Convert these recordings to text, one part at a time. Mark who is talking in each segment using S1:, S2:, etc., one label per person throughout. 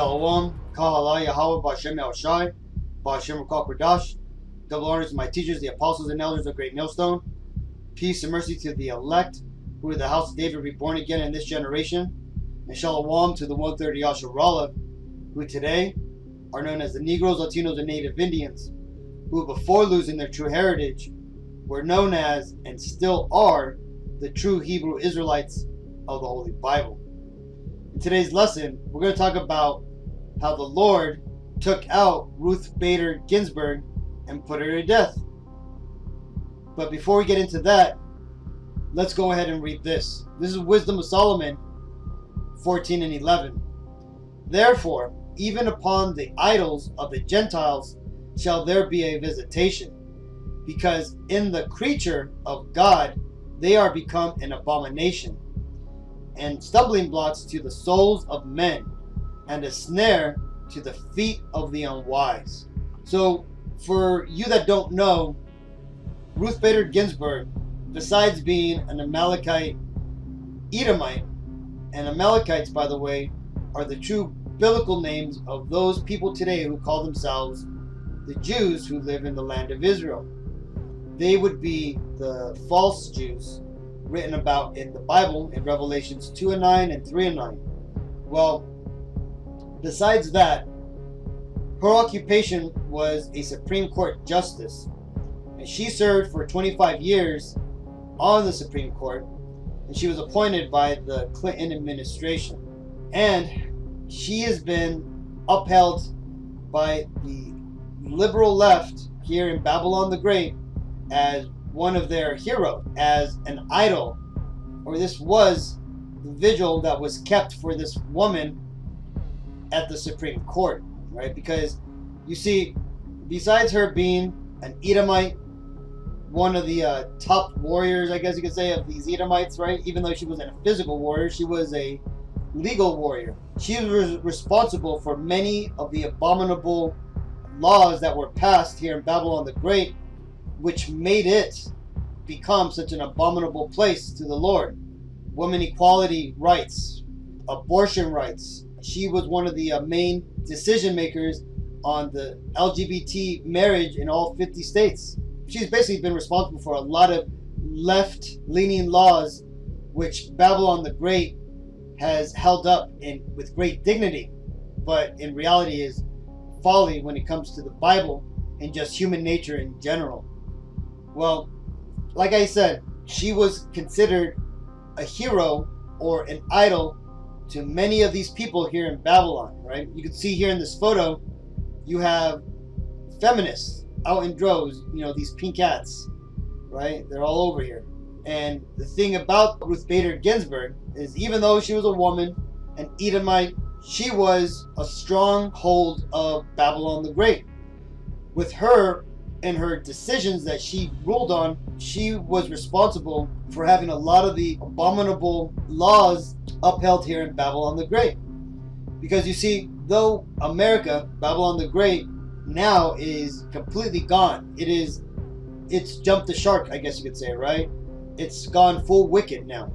S1: Shalom, Kahala Yahweh, Bashem Yahushai, Bashem Kodash. Double honors to my teachers, the apostles and elders of Great Millstone. Peace and mercy to the elect, who are the house of David reborn again in this generation. And Shalom to the 130 Yasharallah, who today are known as the Negroes, Latinos, and Native Indians, who before losing their true heritage were known as and still are the true Hebrew Israelites of the Holy Bible. In today's lesson, we're going to talk about how the Lord took out Ruth Bader Ginsburg and put her to death. But before we get into that, let's go ahead and read this. This is Wisdom of Solomon 14 and 11. Therefore, even upon the idols of the Gentiles shall there be a visitation, because in the creature of God they are become an abomination, and stumbling blocks to the souls of men, and a snare to the feet of the unwise. So, for you that don't know, Ruth Bader Ginsburg, besides being an Amalekite Edomite, and Amalekites, by the way, are the true biblical names of those people today who call themselves the Jews who live in the land of Israel. They would be the false Jews written about in the Bible in Revelations 2 and 9 and 3 and 9. Well, besides that, her occupation was a Supreme Court justice, and she served for 25 years on the Supreme Court, and she was appointed by the Clinton administration. And she has been upheld by the liberal left here in Babylon the Great as one of their heroes, as an idol, or this was the vigil that was kept for this woman at the Supreme Court, right? Because you see, besides her being an Edomite, one of the uh, top warriors, I guess you could say, of these Edomites, right? Even though she wasn't a physical warrior, she was a legal warrior. She was responsible for many of the abominable laws that were passed here in Babylon the Great, which made it become such an abominable place to the Lord. Women equality rights, abortion rights. She was one of the uh, main decision makers on the LGBT marriage in all 50 states. She's basically been responsible for a lot of left leaning laws, which Babylon the Great has held up in, with great dignity, but in reality is folly when it comes to the Bible and just human nature in general. Well, like I said, she was considered a hero or an idol to many of these people here in Babylon, right? You can see here in this photo, you have feminists out in droves, you know, these pink hats, right? They're all over here. And the thing about Ruth Bader Ginsburg is even though she was a woman, an Edomite, she was a stronghold of Babylon the Great. With her and her decisions that she ruled on, she was responsible for having a lot of the abominable laws upheld here in Babylon the Great. Because you see, though America, Babylon the Great, now is completely gone. It is, it's jumped the shark, I guess you could say, right? It's gone full wicked now.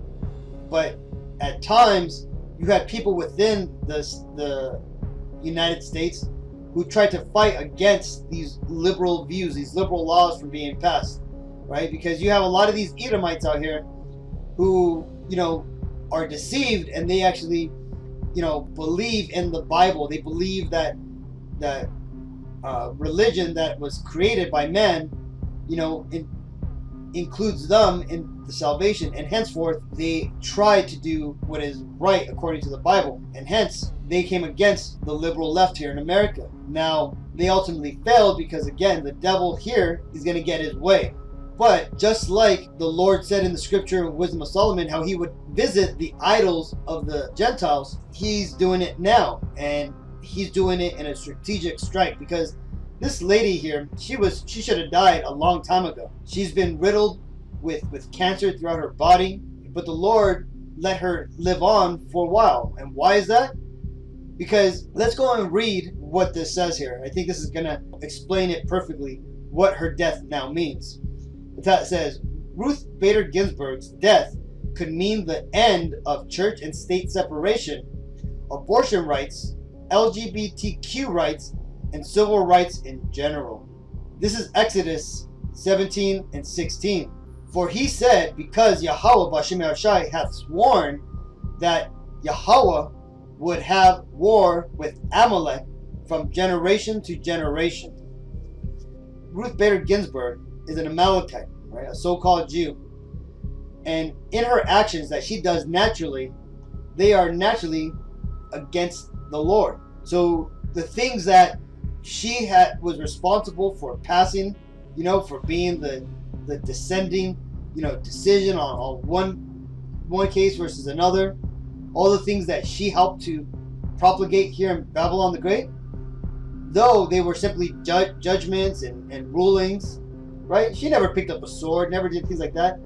S1: But at times, you had people within the, the United States who tried to fight against these liberal views, these liberal laws from being passed, right? Because you have a lot of these Edomites out here who, you know, are deceived and they actually, you know, believe in the Bible. They believe that that uh, religion that was created by men, you know, in, includes them in the salvation, and henceforth they try to do what is right according to the Bible, and hence they came against the liberal left here in America. Now, they ultimately failed because, again, the devil here is going to get his way. But just like the Lord said in the scripture of Wisdom of Solomon, how he would visit the idols of the Gentiles, he's doing it now. And he's doing it in a strategic strike because this lady here, she was she should have died a long time ago. She's been riddled with, with cancer throughout her body, but the Lord let her live on for a while. And why is that? Because let's go and read what this says here. I think this is going to explain it perfectly what her death now means. It says Ruth Bader Ginsburg's death could mean the end of church and state separation, abortion rights, LGBTQ rights and civil rights in general. This is Exodus 17 and 16. For he said, Because Yahweh Yahushai hath sworn that Yahweh would have war with Amalek from generation to generation. Ruth Bader Ginsburg is an Amalekite, right? A so-called Jew. And in her actions that she does naturally, they are naturally against the Lord. So the things that she had was responsible for passing, you know, for being the the descending, you know, decision on, on one one case versus another, all the things that she helped to propagate here in Babylon the Great, though they were simply ju- judgments and, and rulings, right? She never picked up a sword, never did things like that,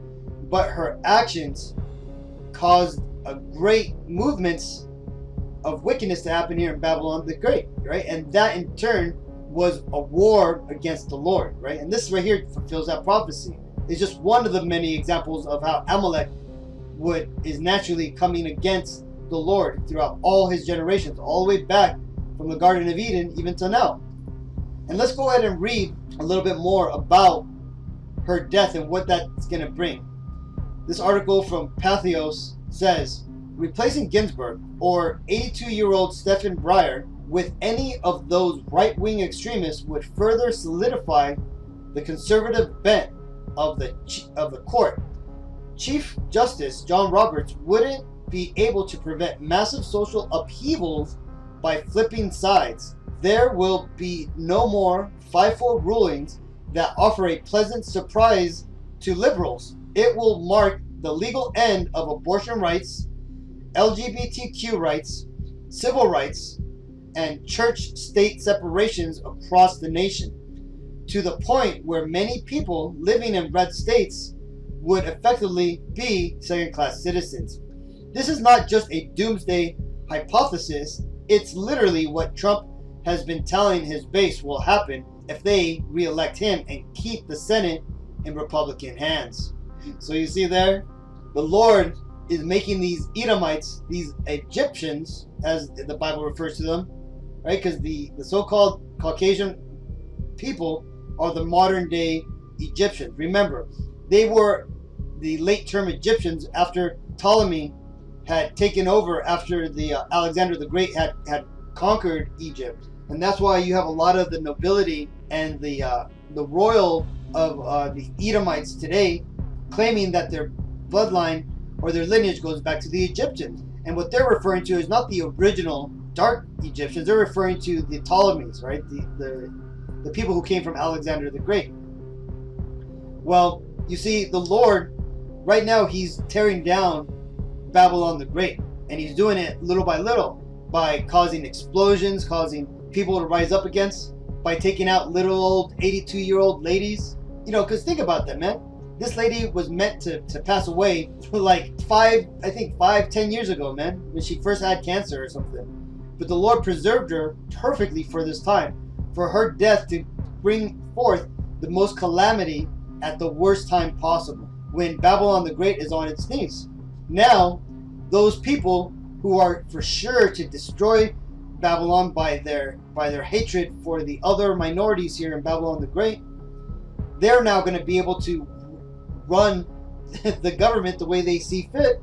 S1: but her actions caused a great movements of wickedness to happen here in Babylon the Great, right? And that in turn was a war against the Lord, right? And this right here fulfills that prophecy. It's just one of the many examples of how Amalek would is naturally coming against the Lord throughout all his generations, all the way back from the Garden of Eden even to now. And let's go ahead and read a little bit more about her death and what that's going to bring. This article from Patheos says, replacing Ginsburg or 82 year old Stephen Breyer with any of those right wing extremists would further solidify the conservative bent of the, of the court. Chief Justice John Roberts wouldn't be able to prevent massive social upheavals by flipping sides. There will be no more 5 4 rulings that offer a pleasant surprise to liberals. It will mark the legal end of abortion rights, LGBTQ rights, civil rights, and church state separations across the nation, to the point where many people living in red states would effectively be second class citizens. This is not just a doomsday hypothesis, it's literally what Trump has been telling his base will happen if they re-elect him and keep the Senate in Republican hands. So you see there, the Lord is making these Edomites, these Egyptians, as the Bible refers to them, right? Because the, the so-called Caucasian people are the modern day Egyptians. Remember, they were the late term Egyptians after Ptolemy had taken over after the uh, Alexander the Great had, had conquered Egypt. And that's why you have a lot of the nobility and the uh, the royal of uh, the Edomites today claiming that their bloodline or their lineage goes back to the Egyptians. And what they're referring to is not the original dark Egyptians. They're referring to the Ptolemies, right? The, the, the people who came from Alexander the Great. Well, you see, the Lord, right now, he's tearing down Babylon the Great. And he's doing it little by little by causing explosions, causing people to rise up against, by taking out little old 82 year old ladies. You know, because think about that, man. This lady was meant to, to pass away like five, I think five, ten years ago, man, when she first had cancer or something. But the Lord preserved her perfectly for this time, for her death to bring forth the most calamity at the worst time possible, when Babylon the Great is on its knees. Now, those people who are for sure to destroy Babylon by their by their hatred for the other minorities here in Babylon the Great, they're now going to be able to run the government the way they see fit.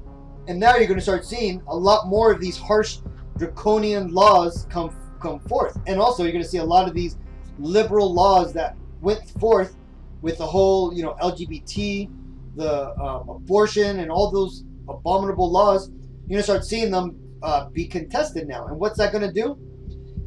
S1: And now you're going to start seeing a lot more of these harsh draconian laws come come forth. And also you're going to see a lot of these liberal laws that went forth with the whole, you know, LGBT, the um, abortion and all those abominable laws, you're to start seeing them uh, be contested now. And what's that going to do?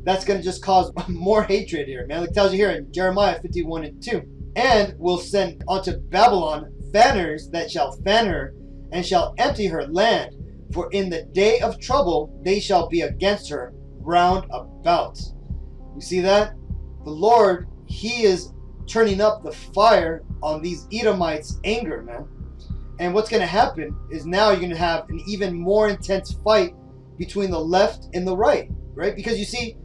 S1: That's going to just cause more hatred here, man. It tells you here in Jeremiah 51 and 2. And will send unto Babylon fanners that shall fan her, and shall empty her land. For in the day of trouble they shall be against her round about. You see that? The Lord, He is turning up the fire on these Edomites' anger, man. And what's going to happen is now you're going to have an even more intense fight between the left and the right, right? Because you see,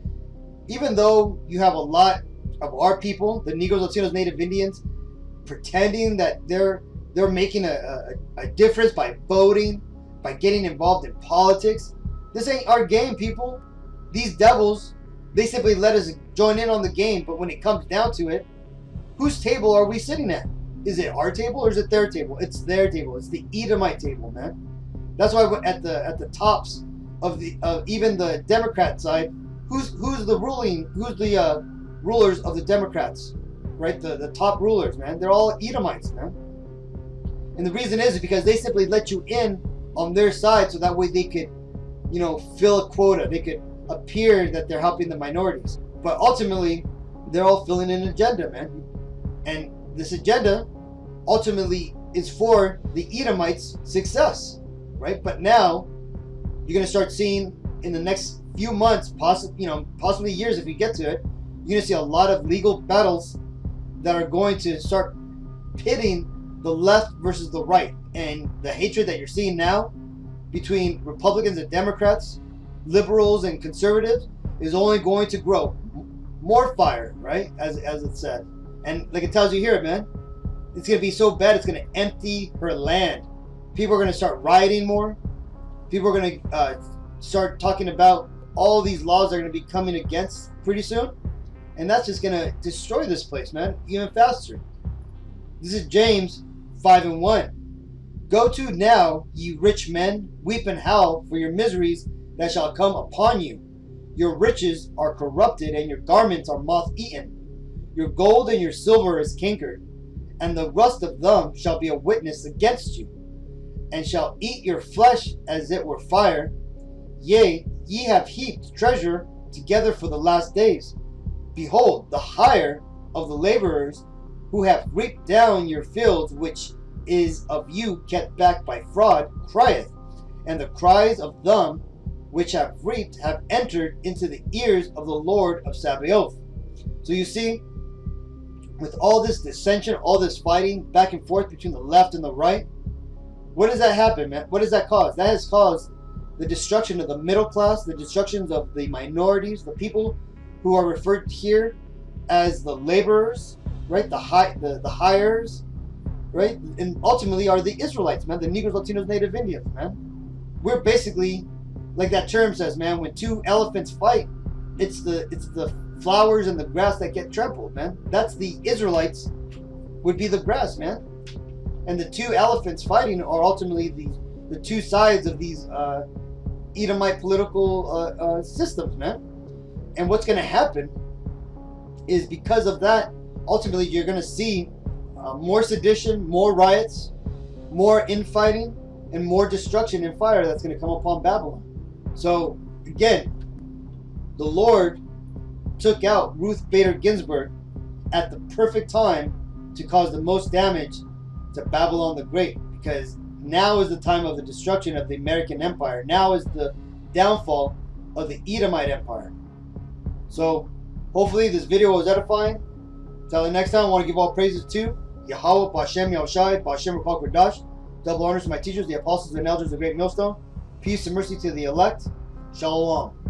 S1: even though you have a lot of our people, the Negroes, Latinos, Native Indians, pretending that they're they're making a, a, a difference by voting, by getting involved in politics. This ain't our game, people. these devils, they simply let us join in on the game, but when it comes down to it, whose table are we sitting at? Is it our table or is it their table? It's their table. It's the Edomite table, man. That's why at the at the tops of the of even the Democrat side, who's who's the ruling who's the uh, rulers of the Democrats, right? The the top rulers, man. They're all Edomites, man. And the reason is because they simply let you in on their side so that way they could, you know, fill a quota. They could appear that they're helping the minorities. But ultimately, they're all filling an agenda, man. And this agenda ultimately is for the Edomites' success, right? But now you're going to start seeing in the next few months, possibly you know, possibly years if we get to it, you're going to see a lot of legal battles that are going to start pitting the left versus the right, and the hatred that you're seeing now between Republicans and Democrats, liberals and conservatives, is only going to grow. More fire, right? As as it said, and like it tells you here, man, it's gonna be so bad it's gonna empty her land. People are gonna start rioting more. People are gonna uh, start talking about all these laws are gonna be coming against pretty soon, and that's just gonna destroy this place, man, even faster. This is James five and one. Go to now, ye rich men, weep and howl for your miseries that shall come upon you. Your riches are corrupted, and your garments are moth eaten. Your gold and your silver is cankered and the rust of them shall be a witness against you, and shall eat your flesh as it were fire. Yea, ye have heaped treasure together for the last days. Behold, the hire of the laborers who have reaped down your fields, which is of you kept back by fraud, crieth, and the cries of them which have reaped have entered into the ears of the Lord of Sabaoth. So you see, with all this dissension, all this fighting back and forth between the left and the right, what does that happen, man? What does that cause? That has caused the destruction of the middle class, the destructions of the minorities, the people who are referred here as the laborers, right? The high, the, the hires, right? And ultimately are the Israelites, man, the Negroes, Latinos, Native Indians, man. We're basically, like that term says, man, when two elephants fight, it's the it's the flowers and the grass that get trampled, man. That's the Israelites would be the grass, man. And the two elephants fighting are ultimately the, the two sides of these uh, Edomite political uh, uh, systems, man. And what's going to happen is because of that, ultimately you're going to see uh, more sedition, more riots, more infighting, and more destruction and fire that's going to come upon Babylon. So, again, the Lord took out Ruth Bader Ginsburg at the perfect time to cause the most damage to Babylon the Great because now is the time of the destruction of the American Empire. Now is the downfall of the Edomite Empire. So, hopefully, this video was edifying. Until the next time, I want to give all praises to Yahweh, Bashem, Yahushai, Bashem, Rakal. Double honors to my teachers, the apostles and elders of the Great Millstone. Peace and mercy to the elect. Shalom.